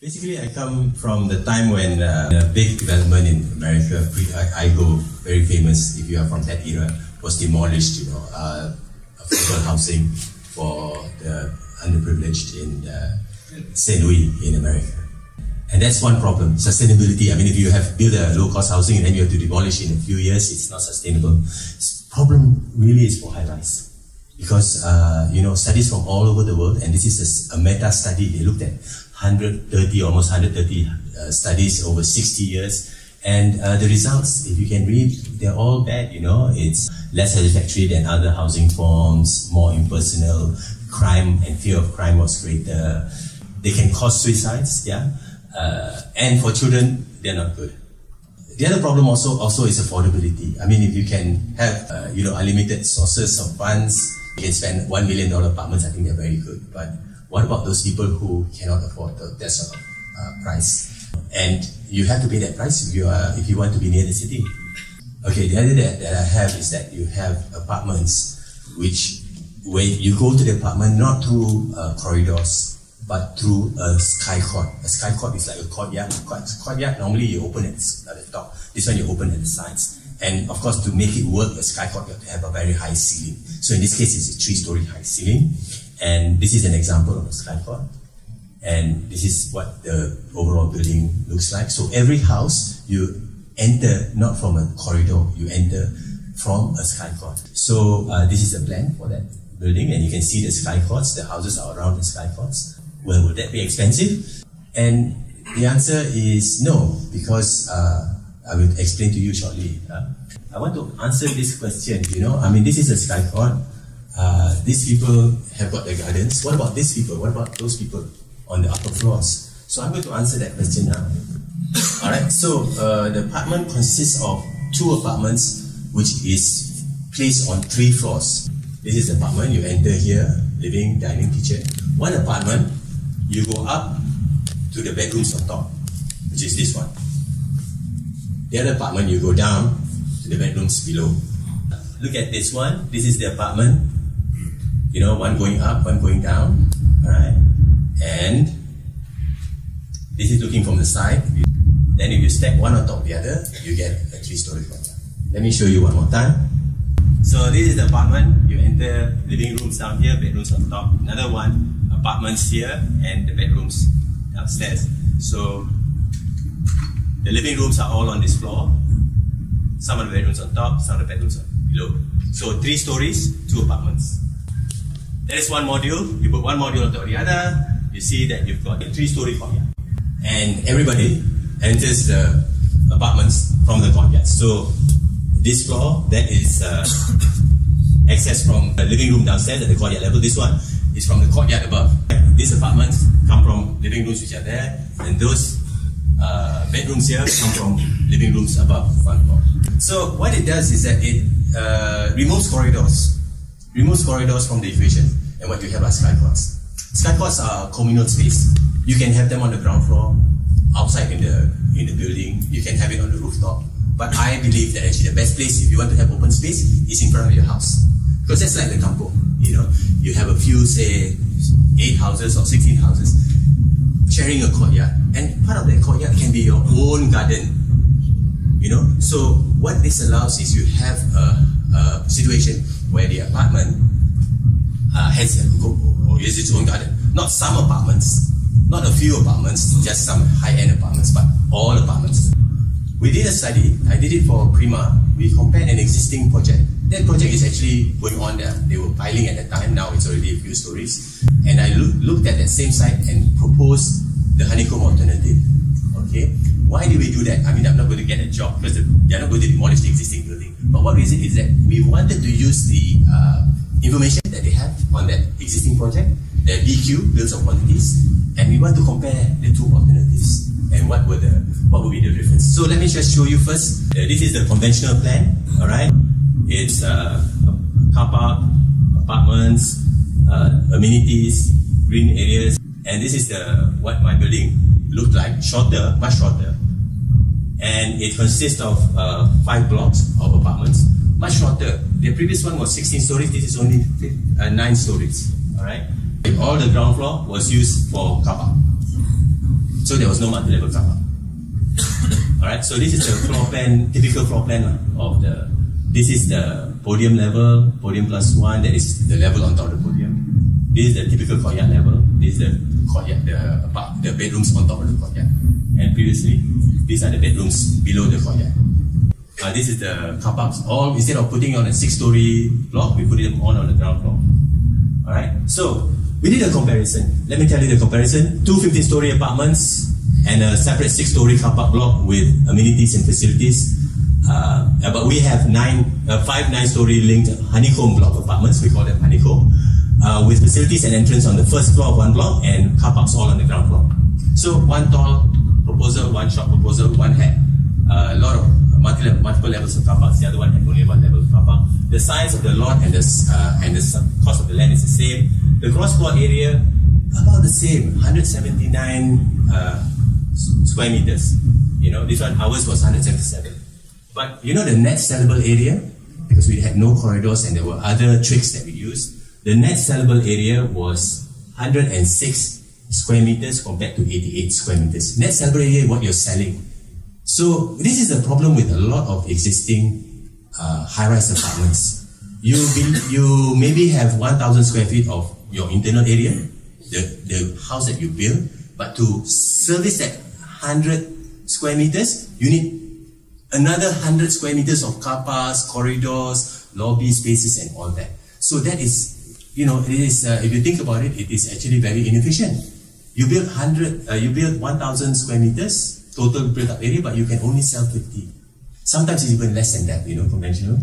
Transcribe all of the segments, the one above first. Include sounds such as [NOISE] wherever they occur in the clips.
Basically, I come from the time when uh, the big development in America, I, I go very famous, if you are from that era, was demolished, you know, uh, affordable housing for the underprivileged in uh, St. Louis in America. And that's one problem, sustainability. I mean, if you have built a low-cost housing and then you have to demolish in a few years, it's not sustainable. Problem really is for high-rise. Because, uh, you know, studies from all over the world, and this is a, a meta study, they looked at 130, almost 130 uh, studies over 60 years. And uh, the results, if you can read, they're all bad, you know. It's less satisfactory than other housing forms, more impersonal, crime and fear of crime was greater. They can cause suicides, yeah. Uh, and for children, they're not good. The other problem also also is affordability. I mean, if you can have uh, you know unlimited sources of funds, you can spend one million dollar apartments. I think they're very good. But what about those people who cannot afford the, that sort of uh, price? And you have to pay that price if you are if you want to be near the city. Okay, the other that, that I have is that you have apartments which where you go to the apartment not through uh, corridors but through a sky court. A sky court is like a courtyard. Courtyard normally you open at the top. This one you open at the sides. And of course, to make it work, a sky court you have to have a very high ceiling. So in this case, it's a three-story high ceiling. And this is an example of a sky court. And this is what the overall building looks like. So every house, you enter not from a corridor, you enter from a sky court. So uh, this is a plan for that building, and you can see the sky courts, the houses are around the sky courts. Well, would that be expensive? And the answer is no, because uh, I will explain to you shortly. Uh, I want to answer this question, you know, I mean, this is a sky. Uh, these people have got their gardens. What about these people? What about those people on the upper floors? So I'm going to answer that question now. [COUGHS] All right. So uh, the apartment consists of two apartments, which is placed on three floors. This is the apartment. You enter here, living, dining, kitchen. One apartment, you go up to the bedrooms on top, which is this one. The other apartment, you go down to the bedrooms below. Look at this one. This is the apartment you know, one going up, one going down, all right? And this is looking from the side. Then if you stack one on top of the other, you get a three-story flat. Let me show you one more time. So this is the apartment. You enter living rooms down here, bedrooms on top. Another one, apartments here, and the bedrooms downstairs. So the living rooms are all on this floor. Some of the bedrooms on top, some of the bedrooms below. So three stories, two apartments. There is one module, you put one module on top of the other, you see that you've got a three-story courtyard. And everybody enters the apartments from the courtyard. So this floor, that is uh, [COUGHS] access from the living room downstairs at the courtyard level. This one is from the courtyard above. These apartments come from living rooms which are there, and those uh, bedrooms here come from living rooms above front floor. So what it does is that it uh, removes corridors removes corridors from the equation, and what you have are skycourts. Skycourts are communal space. You can have them on the ground floor, outside in the in the building. You can have it on the rooftop. But I believe that actually the best place if you want to have open space is in front of your house, because that's like the kampong. You know, you have a few say eight houses or sixteen houses sharing a courtyard, and part of that courtyard can be your own garden. You know, so what this allows is you have a, a situation where the apartment uh, has a, or is its own garden. Not some apartments, not a few apartments, just some high-end apartments, but all apartments. We did a study, I did it for Prima. We compared an existing project. That project is actually going on there. They were piling at the time, now it's already a few stories. And I look, looked at that same site and proposed the honeycomb alternative. Okay, why do we do that? I mean, I'm not going to get a job because they're not going to demolish the existing building. But what it is that we wanted to use the uh, information that they have on that existing project, the BQ, bills of quantities, and we want to compare the two alternatives and what were the what would be the difference. So let me just show you first. Uh, this is the conventional plan. All right, it's uh, a car park, apartments, uh, amenities, green areas, and this is the what my building looked like. Shorter, much shorter and it consists of uh, five blocks of apartments, much shorter. The previous one was 16 stories, this is only uh, 9 stories. All right. All the ground floor was used for park. So there was no multi-level car park. [COUGHS] Alright, so this is the floor plan, typical floor plan of the, this is the podium level, podium plus one, that is the level on top of the podium. This is the typical courtyard level, this is the courtyard, the, the bedrooms on top of the courtyard. And previously, these are the bedrooms below the courtyard. Uh, this is the car parks. All instead of putting on a six-story block, we put them all on the ground floor. All right. So we did a comparison. Let me tell you the comparison: two 15-story apartments and a separate six-story car park block with amenities and facilities. Uh, but we have nine, uh, five nine-story linked honeycomb block apartments. We call them honeycomb, uh, with facilities and entrance on the first floor of one block and car parks all on the ground floor. So one tall proposal, one short proposal, one had uh, a lot of multiple, multiple levels of car parks. The other one had only one level of car park. The size of the lot and the uh, and the cost of the land is the same. The gross floor area about the same, 179 uh, square meters. You know, this one ours was 177. But you know the net sellable area because we had no corridors and there were other tricks that we used. The net sellable area was 106 square meters compared to 88 square meters. Net sellable area what you're selling so this is the problem with a lot of existing uh, high-rise apartments. You you maybe have 1,000 square feet of your internal area, the, the house that you build, but to service that 100 square meters, you need another 100 square meters of car parks, corridors, lobby spaces, and all that. So that is, you know, it is. Uh, if you think about it, it is actually very inefficient. You build 100, uh, you build 1,000 square meters total built-up area, but you can only sell 50. Sometimes it's even less than that, you know, conventional.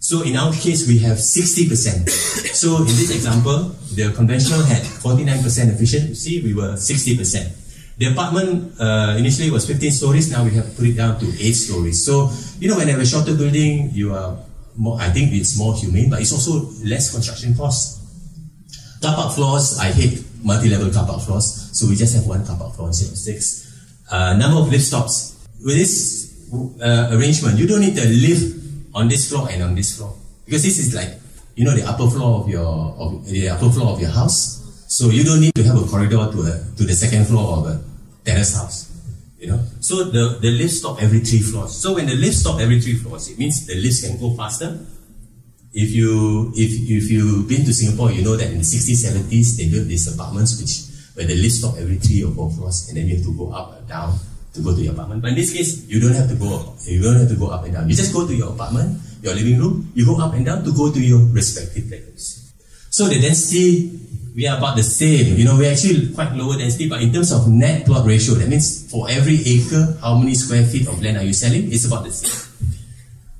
So in our case, we have 60%. [COUGHS] so in this example, the conventional had 49% efficient. You see, we were 60%. The apartment uh, initially was 15 stories. Now we have put it down to 8 stories. So, you know, when you have a shorter building, you are more, I think it's more humane, but it's also less construction costs. Car park floors, I hate multi-level car park floors. So we just have one car park floor instead of six uh, number of lift stops. With this uh, arrangement, you don't need a lift on this floor and on this floor because this is like you know the upper floor of your of the upper floor of your house. So you don't need to have a corridor to a, to the second floor of a terrace house. You know, so the, the lift stop every three floors. So when the lift stop every three floors, it means the lifts can go faster. If you if if you've been to Singapore, you know that in the 60s, 70s they built these apartments which where the lift stop every three or four floors, and then you have to go up or down to go to your apartment. But in this case, you don't have to go up. You don't have to go up and down. You just go to your apartment, your living room. You go up and down to go to your respective bedrooms. So the density, we are about the same. You know, we're actually quite lower density, but in terms of net plot ratio, that means for every acre, how many square feet of land are you selling? It's about the same.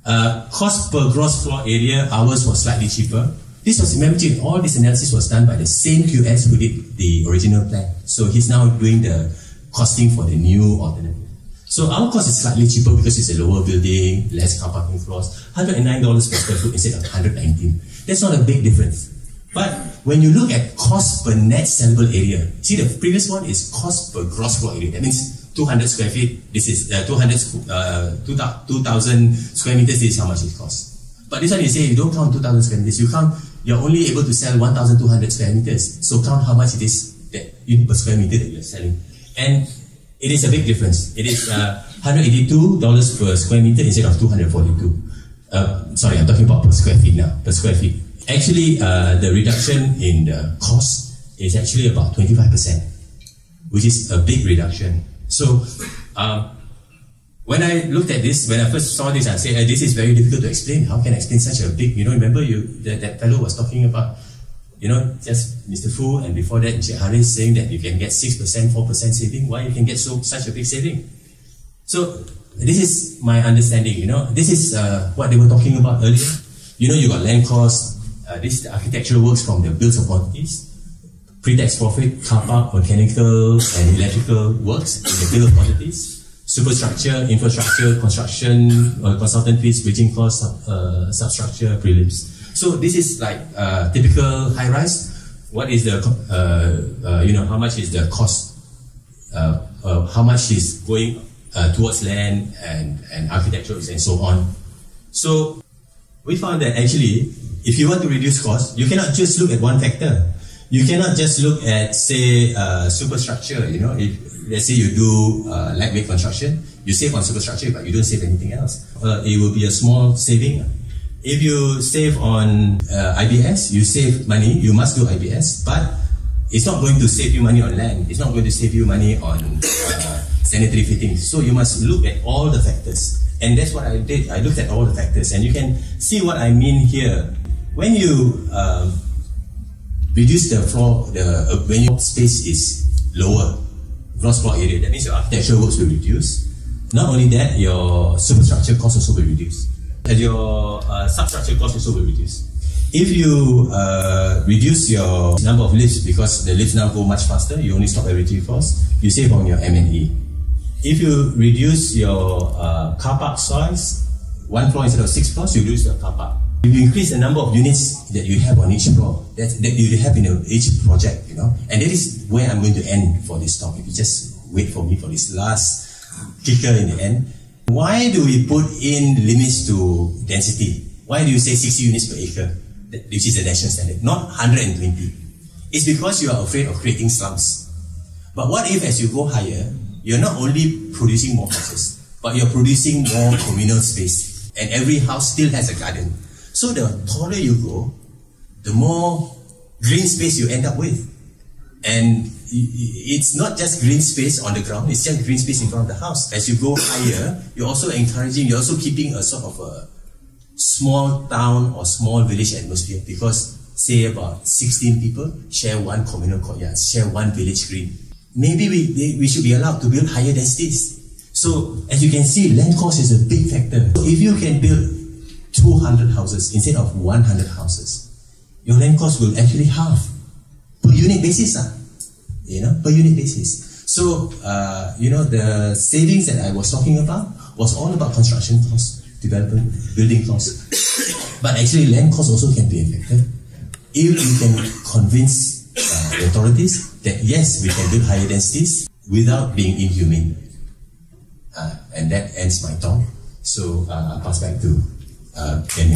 Uh, cost per gross floor area, ours was slightly cheaper. This was, remember, all this analysis was done by the same QS who did the original plan. So he's now doing the costing for the new alternative. So our cost is slightly cheaper because it's a lower building, less car parking floors, $109 per square foot instead of 119 That's not a big difference. But when you look at cost per net sellable area, see the previous one is cost per gross floor area. That means 200 square feet. This is uh, 200, uh, 2000 square meters. This is how much it costs. But this one you say you don't count 2000 square meters. You count you're only able to sell 1,200 square meters. So count how much it is that per square meter that you're selling. And it is a big difference. It is uh, $182 per square meter instead of 242 uh, Sorry, I'm talking about per square feet now, per square feet. Actually, uh, the reduction in the cost is actually about 25%, which is a big reduction. So, um, when I looked at this, when I first saw this, I said, uh, this is very difficult to explain. How can I explain such a big, you know, remember you that, that fellow was talking about, you know, just Mr. Fu, and before that, Encik Haris saying that you can get 6%, 4% saving. Why you can get so such a big saving? So, this is my understanding, you know. This is uh, what they were talking about earlier. You know, you got land costs, uh, this architectural works from the bills of quantities, pre-tax profit, car park, mechanical and electrical works in the bill of quantities superstructure, infrastructure, construction, uh, consultant fees, bridging costs, uh, substructure, prelims. So this is like uh, typical high rise. What is the, uh, uh, you know, how much is the cost? Uh, how much is going towards land and, and architecture and so on. So we found that actually, if you want to reduce costs, you cannot just look at one factor. You cannot just look at, say, superstructure. You know, if let's say you do uh, lightweight construction, you save on superstructure, but you don't save anything else. Uh, it will be a small saving. If you save on uh, IBS, you save money. You must do IBS, but it's not going to save you money on land. It's not going to save you money on uh, sanitary fittings. So you must look at all the factors. And that's what I did. I looked at all the factors. And you can see what I mean here. When you um, reduce the floor, the uh, when your space is lower, gross floor area, that means your architectural works will reduce. Not only that, your superstructure cost also will reduce. And your uh, substructure cost also will reduce. If you uh, reduce your number of lifts because the lifts now go much faster, you only stop every three floors, you save on your M&E. If you reduce your uh, car park size, one floor instead of six floors, you reduce the car park. If you increase the number of units that you have on each floor, that, that you have in a, each project, you know, and that is where I'm going to end for this talk. If you just wait for me for this last kicker in the end. Why do we put in limits to density? Why do you say 60 units per acre? which is the national standard, not 120. It's because you are afraid of creating slums. But what if as you go higher, you're not only producing more houses, but you're producing more communal space. And every house still has a garden. So the taller you go, the more green space you end up with. And it's not just green space on the ground, it's just green space in front of the house. As you go higher, you're also encouraging, you're also keeping a sort of a small town or small village atmosphere because say about 16 people share one communal courtyard, share one village green. Maybe we, we should be allowed to build higher densities. So as you can see, land cost is a big factor. So if you can build 200 houses instead of 100 houses, your land cost will actually halve per unit basis. Uh, you know, per unit basis. So, uh, you know, the savings that I was talking about was all about construction costs development, building costs. [COUGHS] but actually, land costs also can be affected if you can convince uh, authorities that yes, we can build higher densities without being inhumane. Uh, and that ends my talk. So uh, I'll pass back to uh, Kenny.